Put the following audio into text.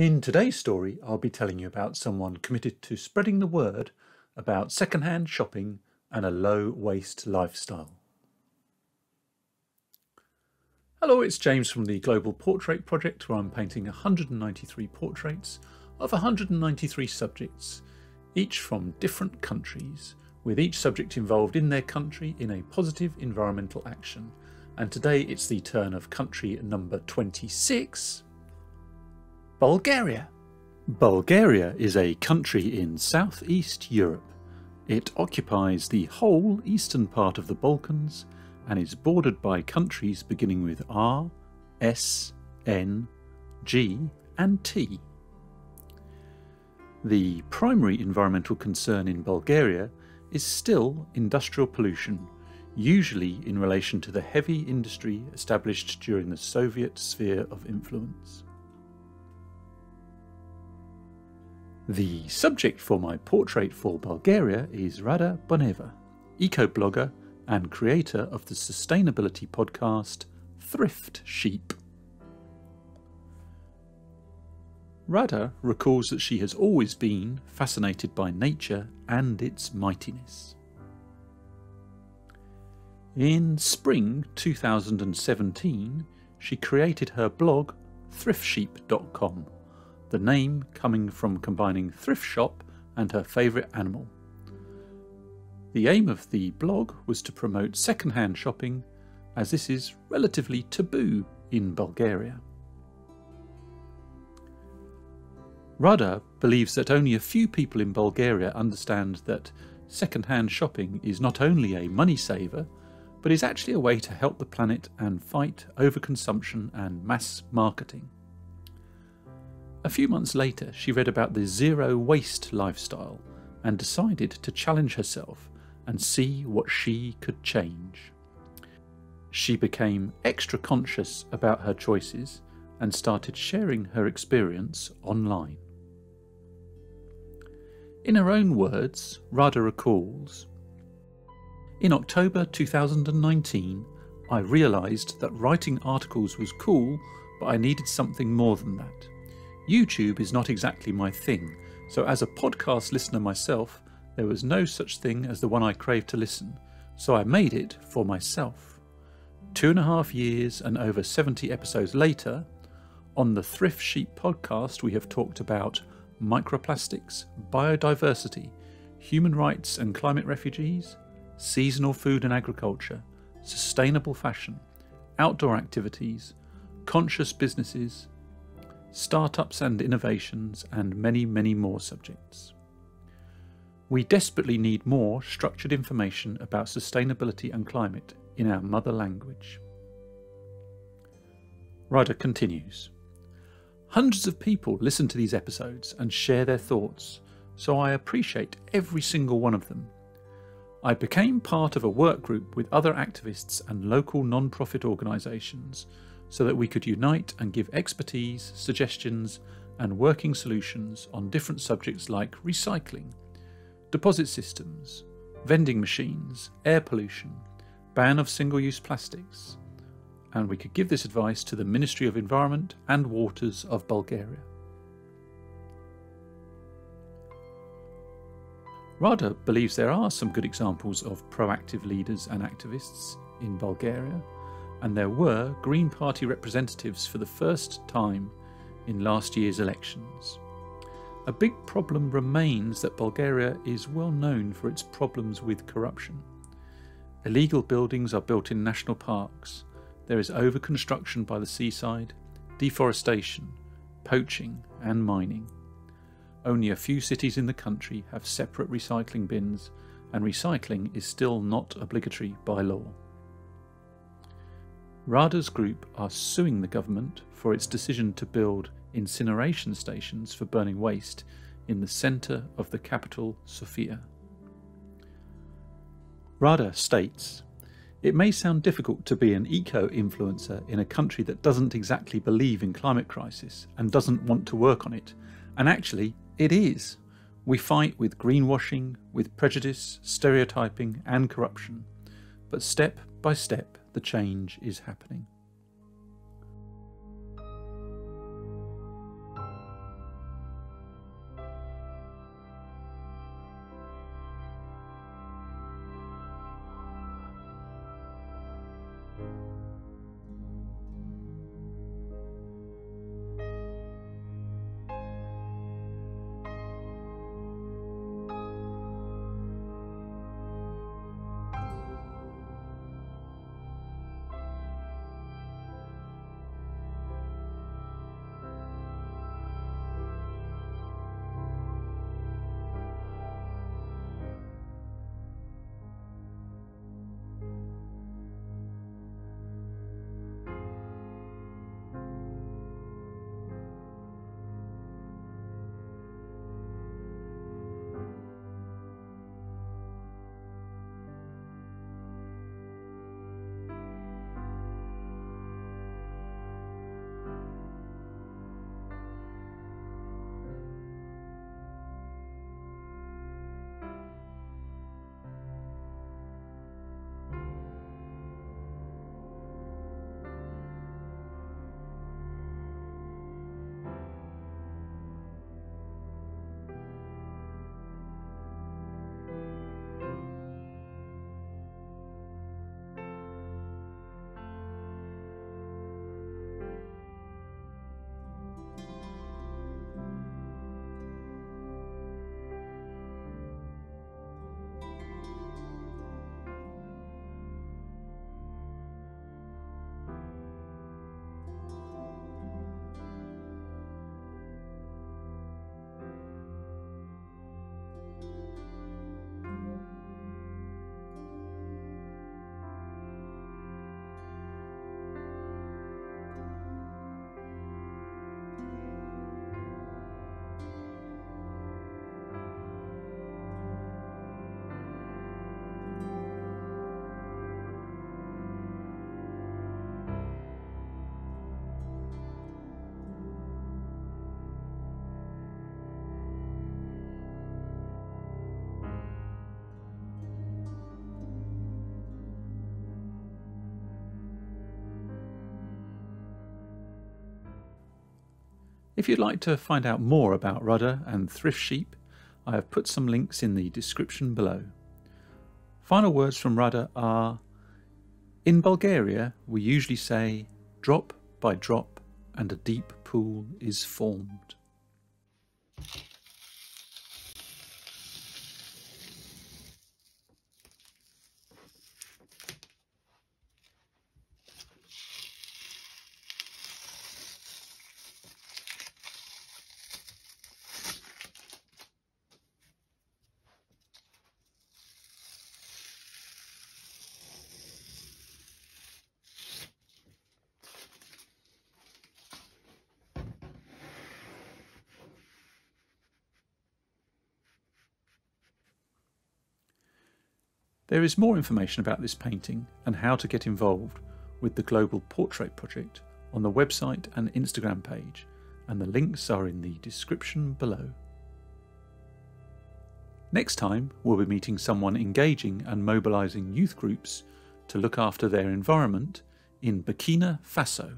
In today's story, I'll be telling you about someone committed to spreading the word about second-hand shopping and a low-waste lifestyle. Hello, it's James from the Global Portrait Project where I'm painting 193 portraits of 193 subjects, each from different countries, with each subject involved in their country in a positive environmental action. And today it's the turn of country number 26, Bulgaria. Bulgaria is a country in southeast Europe. It occupies the whole eastern part of the Balkans and is bordered by countries beginning with R, S, N, G and T. The primary environmental concern in Bulgaria is still industrial pollution, usually in relation to the heavy industry established during the Soviet sphere of influence. The subject for my portrait for Bulgaria is Rada Boneva, eco-blogger and creator of the sustainability podcast Thrift Sheep. Rada recalls that she has always been fascinated by nature and its mightiness. In spring 2017, she created her blog thriftsheep.com the name coming from combining thrift shop and her favourite animal. The aim of the blog was to promote second-hand shopping as this is relatively taboo in Bulgaria. Rada believes that only a few people in Bulgaria understand that second-hand shopping is not only a money saver, but is actually a way to help the planet and fight overconsumption and mass marketing. A few months later, she read about the zero waste lifestyle and decided to challenge herself and see what she could change. She became extra conscious about her choices and started sharing her experience online. In her own words, Rada recalls In October 2019, I realised that writing articles was cool, but I needed something more than that. YouTube is not exactly my thing, so as a podcast listener myself, there was no such thing as the one I craved to listen, so I made it for myself. Two and a half years and over 70 episodes later, on the Thrift Sheep podcast, we have talked about microplastics, biodiversity, human rights and climate refugees, seasonal food and agriculture, sustainable fashion, outdoor activities, conscious businesses, startups and innovations, and many, many more subjects. We desperately need more structured information about sustainability and climate in our mother language. Rada continues. Hundreds of people listen to these episodes and share their thoughts, so I appreciate every single one of them. I became part of a work group with other activists and local non-profit organisations so that we could unite and give expertise, suggestions, and working solutions on different subjects like recycling, deposit systems, vending machines, air pollution, ban of single use plastics, and we could give this advice to the Ministry of Environment and Waters of Bulgaria. Rada believes there are some good examples of proactive leaders and activists in Bulgaria, and there were Green Party representatives for the first time in last year's elections. A big problem remains that Bulgaria is well known for its problems with corruption. Illegal buildings are built in national parks, there is overconstruction by the seaside, deforestation, poaching, and mining. Only a few cities in the country have separate recycling bins, and recycling is still not obligatory by law. Rada's group are suing the government for its decision to build incineration stations for burning waste in the centre of the capital, Sofia. Rada states, It may sound difficult to be an eco-influencer in a country that doesn't exactly believe in climate crisis and doesn't want to work on it, and actually it is. We fight with greenwashing, with prejudice, stereotyping and corruption, but step by step the change is happening. If you'd like to find out more about Rada and Thrift Sheep, I have put some links in the description below. Final words from Rada are In Bulgaria, we usually say drop by drop and a deep pool is formed. There is more information about this painting and how to get involved with the Global Portrait Project on the website and Instagram page, and the links are in the description below. Next time, we'll be meeting someone engaging and mobilising youth groups to look after their environment in Burkina Faso.